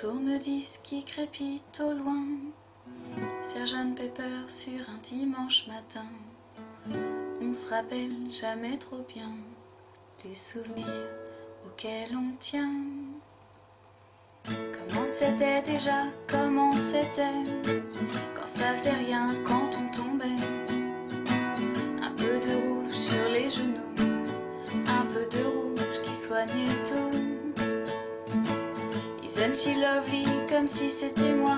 tourne-disque qui crépite au loin. Sergeant Pepper sur un dimanche matin. On se rappelle jamais trop bien des souvenirs auxquels on tient. Comment c'était déjà, comment c'était quand ça faisait rien, quand on tombait. Un peu de rouge sur les genoux, un peu de rouge qui soignait tout. She lovely comme si c'était moi,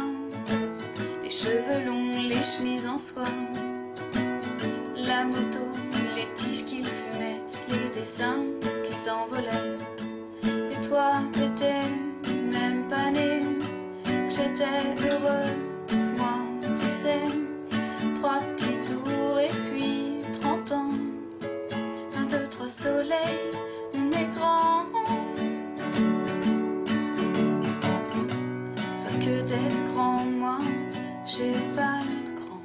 les cheveux longs, les chemises en soie, la moto, les tiges qu'il fumait, les dessins qui s'envolaient. Et toi, t'étais même pas né, j'étais heureuse, moi, tu sais. Trois petits D'être grand, moi, j'ai pas le grand.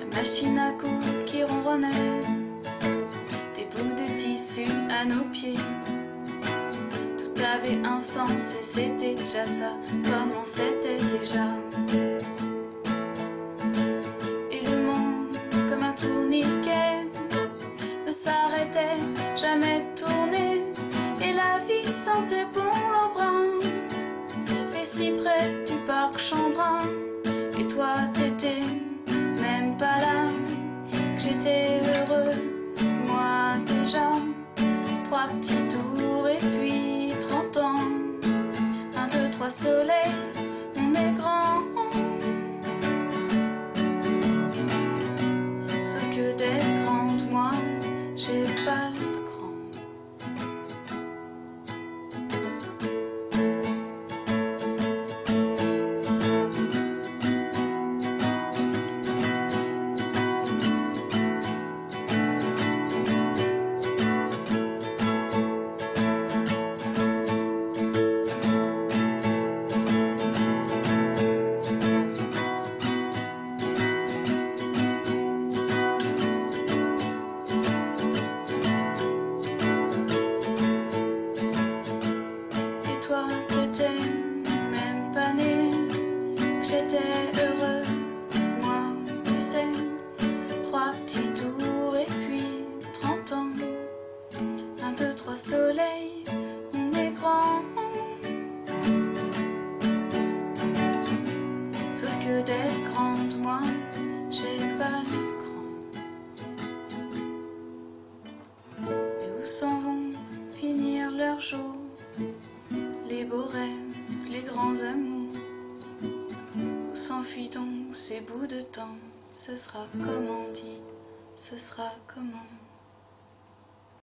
La machine à coudre qui ronronnait, des bouts de tissu à nos pieds. Tout avait un sens et c'était déjà ça, comme on s'était déjà. Et le monde, comme un tourniquet, toi, t'étais même pas là, que j'étais toi, t'étais même pas né, j'étais heureuse, moi, tu sais. Trois petits tours et puis trente ans. Un, deux, trois soleils, on est grand. Sauf que d'être grande, moi, j'ai pas le grand. Et où s'en vont finir leurs jours? Les grands amours. S'enfuit donc ces bouts de temps? Ce sera comme on dit, ce sera comment?